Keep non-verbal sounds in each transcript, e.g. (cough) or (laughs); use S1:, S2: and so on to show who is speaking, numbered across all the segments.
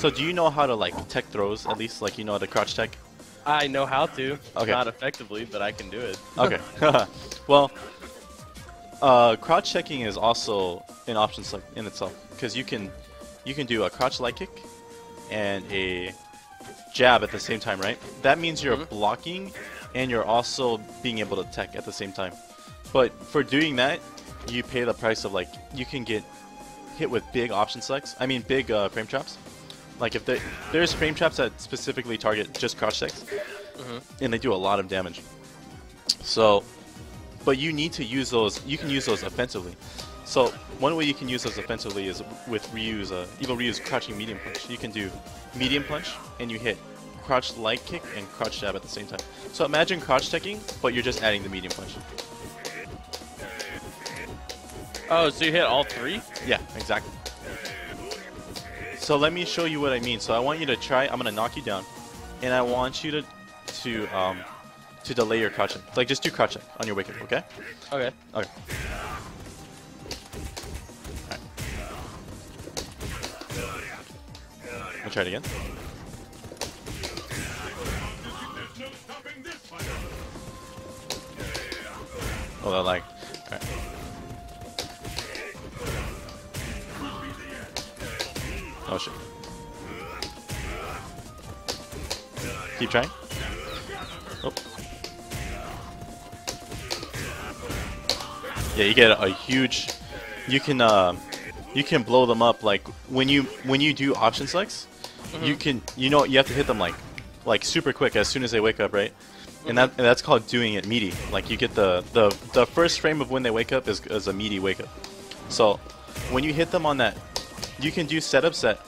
S1: So do you know how to like tech throws at least? Like you know how to crouch tech?
S2: I know how to.
S1: Okay.
S2: Not effectively, but I can do it. (laughs)
S1: Okay. (laughs) well, uh, crouch teching is also an option select in itself because you can you can do a crouch light kick and a jab at the same time, right? That means you're
S2: Mhm.
S1: blocking and you're also being able to tech at the same time. But for doing that, you pay the price of like you can get hit with big option selects. I mean, big uh, frame traps. Like if there there's frame traps that specifically target just crouch techs,
S2: Mhm.
S1: and they do a lot of damage. So, but you need to use those. You can use those offensively. So one way you can use those offensively is with Ryu's uh, Evil Ryu's crouching medium punch. You can do medium punch and you hit crouch light kick and crouch jab at the same time. So imagine crouch teching, but you're just adding the medium punch.
S2: Oh, so you hit all three?
S1: Yeah, exactly. So let me show you what I mean. So I want you to try. I'm gonna knock you down, and I want you to to um to delay your crouch tech. Like just do crouch tech on your up, okay?
S2: Okay.
S1: Okay. Let me try it again. Oh, they're like. Oh shit. Keep trying. Oh. Yeah, you get a huge. You can uh, you can blow them up like when you when you do option selects. You can you know you have to hit them like like super quick as soon as they wake up, right? And that and that's called doing it meaty. Like you get the the the first frame of when they wake up is is a meaty wake up. So when you hit them on that, you can do setups that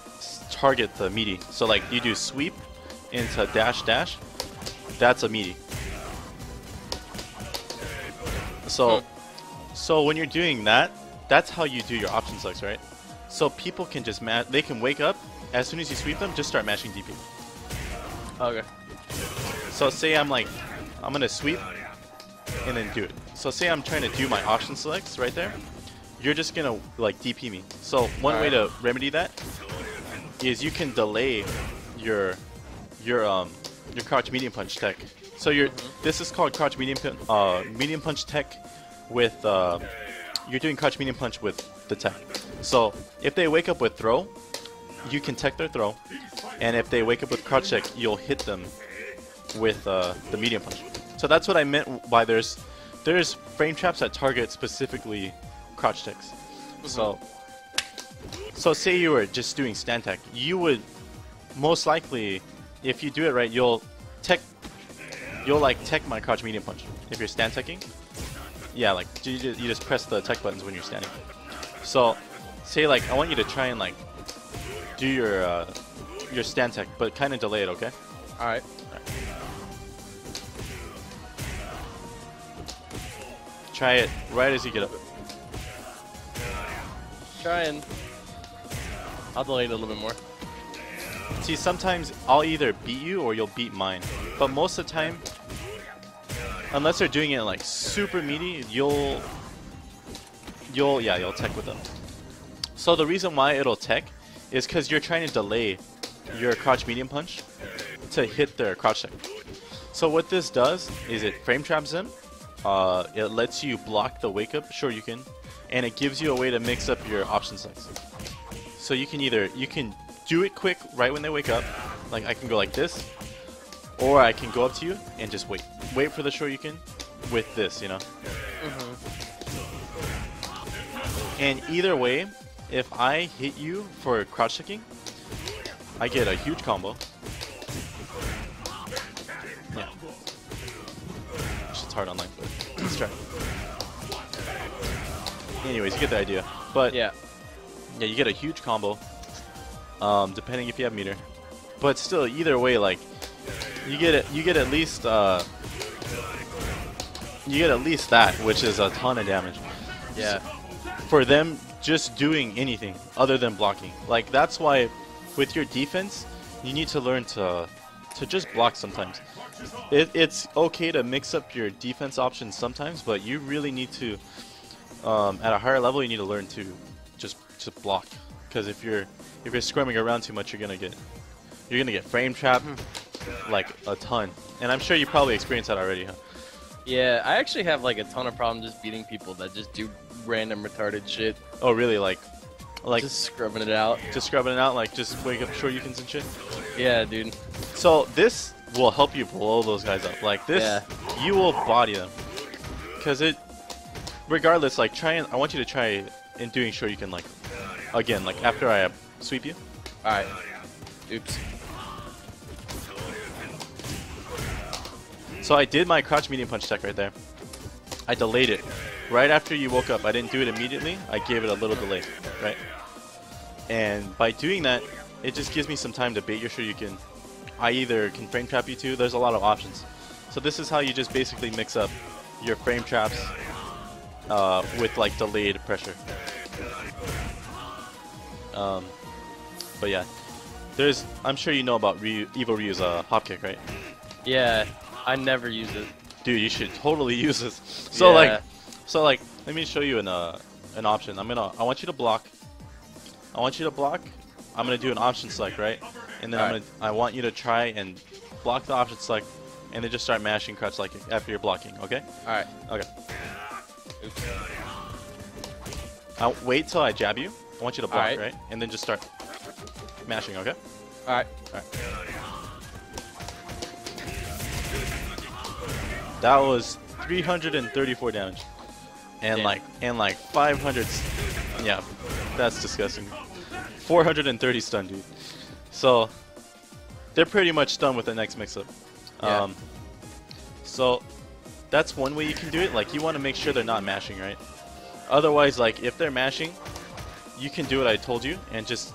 S1: target the meaty. So like you do sweep into dash dash. That's a meaty. So hmm. so when you're doing that, that's how you do your option selects, right? So people can just ma- they can wake up as soon as you sweep them, just start mashing DP.
S2: Okay.
S1: So say I'm like, I'm gonna sweep and then do it. So say I'm trying to do my option selects right there. You're just gonna like DP me. So one way to remedy that is you can delay your your um your crouch medium punch tech. So your this is called crouch medium uh medium punch tech with uh you're doing crouch medium punch with the tech. So if they wake up with throw, you can tech their throw, and if they wake up with crouch tech, you'll hit them with uh, the medium punch. So that's what I meant by there's there's frame traps that target specifically crouch techs. So so say you were just doing stand tech, you would most likely, if you do it right, you'll tech you'll like tech my crouch medium punch if you're stand teching. Yeah, like you just, you just press the tech buttons when you're standing. So say like I want you to try and like do your uh, your stand tech, but kind of delay it, okay?
S2: All right.
S1: Try it right as you get up.
S2: Try and I'll delay it a little bit more.
S1: See, sometimes I'll either beat you or you'll beat mine. But most of the time, unless they're doing it like super meaty, you'll you'll yeah, you'll tech with them. So the reason why it'll tech is because you're trying to delay your crouch medium punch to hit their crouch tech. So what this does is it frame traps them. Uh, it lets you block the wake up. Sure, you can, and it gives you a way to mix up your option selects. So you can either you can do it quick right when they wake up, like I can go like this, or I can go up to you and just wait, wait for the can, with this, you know. Mm-hmm. And either way, if I hit you for crouch teching, I get a huge combo. Yeah. Shit's hard online, but let's try. Anyways, you get the idea. But
S2: Yeah.
S1: yeah, you get a huge combo. Um, depending if you have meter, but still, either way, like you get it, you get at least uh, you get at least that, which is a ton of damage
S2: Yeah.
S1: for them just doing anything other than blocking. Like that's why with your defense, you need to learn to to just block sometimes. It, it's okay to mix up your defense options sometimes, but you really need to um, at a higher level you need to learn to just just block because if you're if you're squirming around too much, you're gonna get you're gonna get frame trap
S2: Mm-hmm.
S1: like a ton. And I'm sure you probably experienced that already, huh?
S2: Yeah, I actually have like a ton of problems just beating people that just do random retarded shit.
S1: Oh, really? Like, like
S2: just scrubbing it out.
S1: Just scrubbing it out, like just wake up shoryukens and shit.
S2: Yeah, dude.
S1: So this will help you blow those guys up. Like this,
S2: Yeah.
S1: you will body them. Cause it, regardless, like try and I want you to try in doing shoryuken like, again, like after I uh, sweep you.
S2: Alright. Oops.
S1: So I did my crouch medium punch tech right there. I delayed it. Right after you woke up, I didn't do it immediately. I gave it a little delay, right? And by doing that, it just gives me some time to bait your shoryuken. I either can frame trap you too. There's a lot of options. So this is how you just basically mix up your frame traps uh, with like delayed pressure. Um, but yeah, there's. I'm sure you know about Ryu, Evil Ryu's uh, hop kick, right?
S2: Yeah, I never use it.
S1: Dude, you should totally (laughs) use this. So
S2: Yeah.
S1: like, so like, let me show you an uh, an option. I'm gonna, I want you to block. I want you to block. I'm gonna do an option select, right? And then I'm
S2: Alright.
S1: gonna, I want you to try and block the option select, and then just start mashing crouch like after you're blocking. Okay?
S2: Alright.
S1: Okay. I'll wait till I jab you. I want you to block,
S2: Alright.
S1: right? And then just start mashing. Okay?
S2: Alright.
S1: That was 334 damage. And
S2: Damn.
S1: like and like 500 Yeah, that's disgusting. 430 stun, dude. So they're pretty much done with the next mix-up.
S2: Yeah.
S1: Um, so that's one way you can do it. Like you want to make sure they're not mashing, right? Otherwise, like if they're mashing, you can do what I told you and just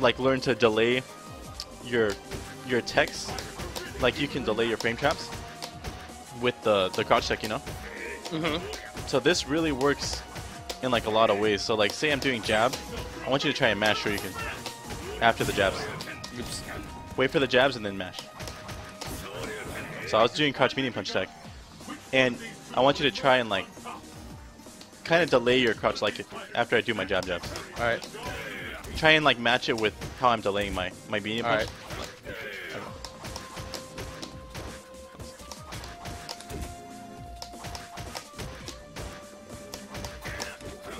S1: like learn to delay your your techs. Like you can delay your frame traps with the the crouch tech, you know.
S2: Mm-hmm.
S1: So this really works in like a lot of ways. So like say I'm doing jab, I want you to try and mash shoryuken after the jabs.
S2: Oops.
S1: Wait for the jabs and then mash. So I was doing crouch medium punch tech. And I want you to try and like kind of delay your crouch like it after I do my jab jabs.
S2: Alright.
S1: Try and like match it with how I'm delaying my my medium punch.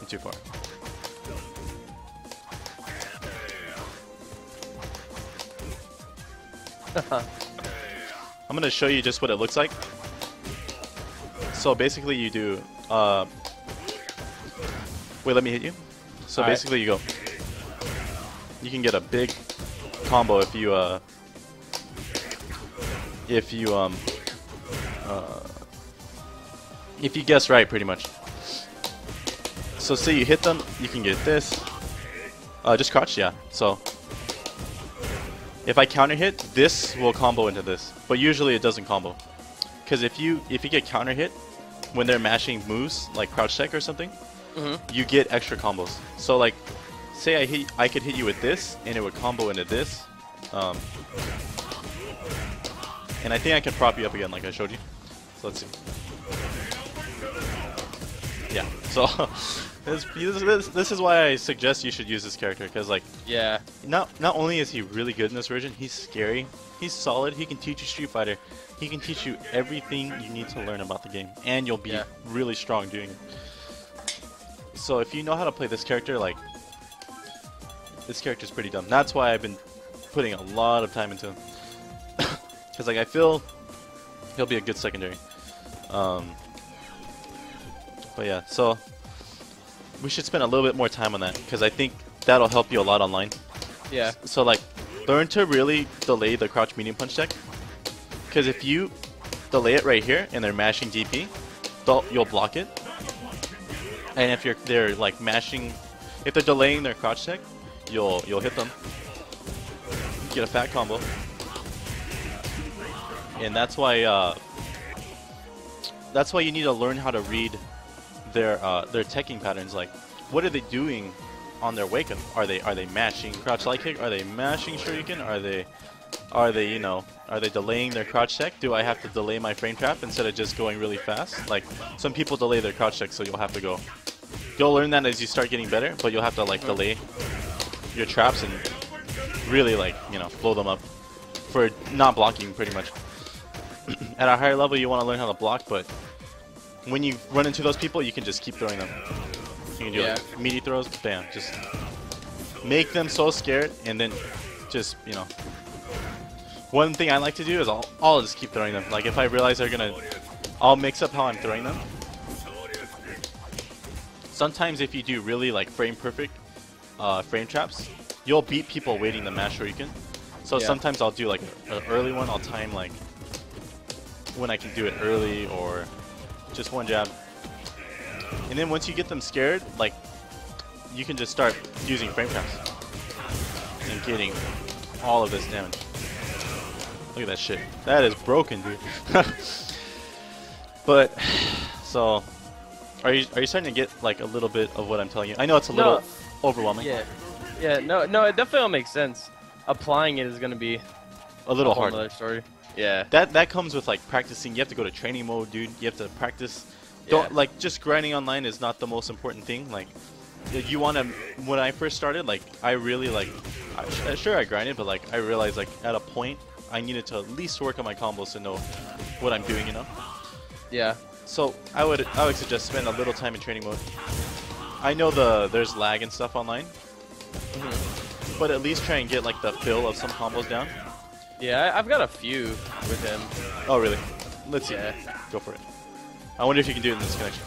S1: Too far. (laughs) I'm gonna show you just what it looks like. So basically, you do. Uh, wait, let me hit you. So
S2: Alright.
S1: basically, you go. You can get a big combo if you uh, if you um, uh, if you guess right, pretty much. So say you hit them, you can get this. Uh, just crouch, yeah. So if I counter hit, this will combo into this, but usually it doesn't combo. Because if you if you get counter hit when they're mashing moves like crouch tech or something,
S2: Mm-hmm.
S1: you get extra combos. So like, say I hit, I could hit you with this, and it would combo into this. Um, and I think I can prop you up again, like I showed you. So let's see. Yeah. So (laughs) this, this this is why I suggest you should use this character because like
S2: Yeah.
S1: not not only is he really good in this version, he's scary. He's solid. He can teach you Street Fighter. He can teach you everything you need to learn about the game, and you'll be
S2: Yeah.
S1: really strong doing it. So if you know how to play this character, like this character's pretty dumb. That's why I've been putting a lot of time into him. (coughs) Because like I feel he'll be a good secondary. Um, but yeah, so we should spend a little bit more time on that because I think that'll help you a lot online.
S2: Yeah.
S1: So like, learn to really delay the crouch medium punch tech. Because if you delay it right here and they're mashing DP, you'll block it. And if you're they're like mashing, if they're delaying their crouch tech, you'll you'll hit them. Get a fat combo. And that's why uh, that's why you need to learn how to read their uh, their teching patterns. Like, what are they doing on their wake up? Are they are they mashing crouch light kick? Are they mashing shoryuken? Are they are they you know are they delaying their crouch tech? Do I have to delay my frame trap instead of just going really fast? Like some people delay their crouch tech, so you'll have to go. You'll learn that as you start getting better, but you'll have to like delay your traps and really like you know blow them up for not blocking pretty much. (clears throat) At a higher level, you want to learn how to block, but when you run into those people, you can just keep throwing them. You can do
S2: Yeah.
S1: like meaty throws, bam, just make them so scared, and then just you know. One thing I like to do is I'll, I'll just keep throwing them. Like if I realize they're gonna, I'll mix up how I'm throwing them. Sometimes if you do really like frame perfect uh, frame traps, you'll beat people waiting the mash shoryuken. So
S2: Yeah.
S1: sometimes I'll do like an early one. I'll time like when I can do it early or just one jab. And then once you get them scared, like you can just start using frame traps and getting all of this damage. Look at that shit. That is broken, dude. (laughs) but so are you are you starting to get like a little bit of what I'm telling you? I know it's a
S2: No.
S1: little overwhelming.
S2: Yeah, yeah. No, no. It definitely makes sense. Applying it is gonna be
S1: A little
S2: a whole
S1: hard.
S2: other story. Yeah.
S1: That that comes with like practicing. You have to go to training mode, dude. You have to practice. Don't
S2: Yeah.
S1: like just grinding online is not the most important thing. Like you want to. When I first started, like I really like. I, sure, I grinded, but like I realized like at a point I needed to at least work on my combos to know what I'm doing. You know.
S2: Yeah.
S1: So I would I would suggest spend a little time in training mode. I know the there's lag and stuff online,
S2: Mhm.
S1: but at least try and get like the feel of some combos down.
S2: Yeah. I've got a few with him.
S1: Oh really? Let's see.
S2: Yeah.
S1: Go for it. I wonder if you can do it in this connection.